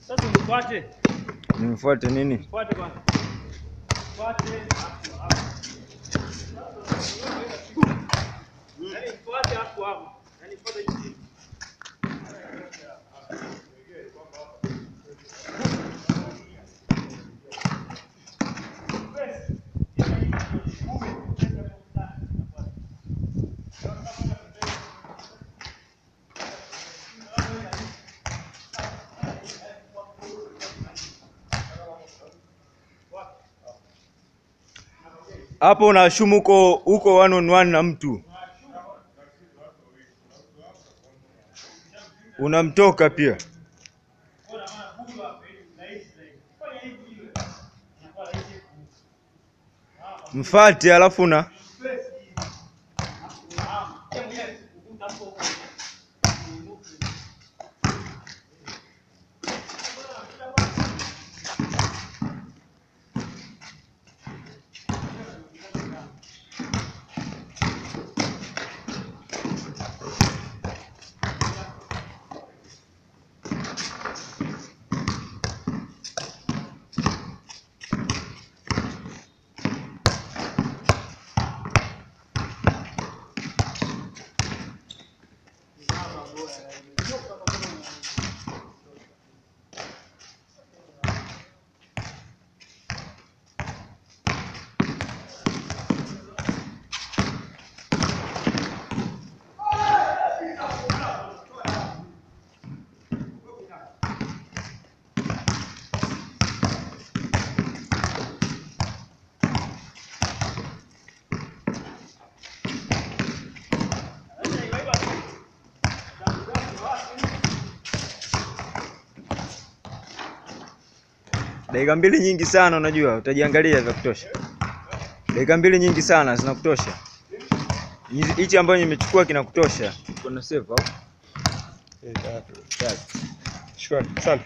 Sasa nifuate. Nifuate nini? Nifuate bwana. Nifuate hapo yaani hapo. Hapo Yaani Nifuate hivi. Hapo unashumu uko uko one on one na mtu unamtoka pia. Mfate alafu na dakika mbili nyingi sana, unajua utajiangalia vya kutosha. Dakika mbili nyingi sana zinakutosha. Hichi ambayo nimechukua kinakutosha. Kuna save au? Eh, tatu. Tatu. Shukrani. Asante.